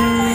Bye.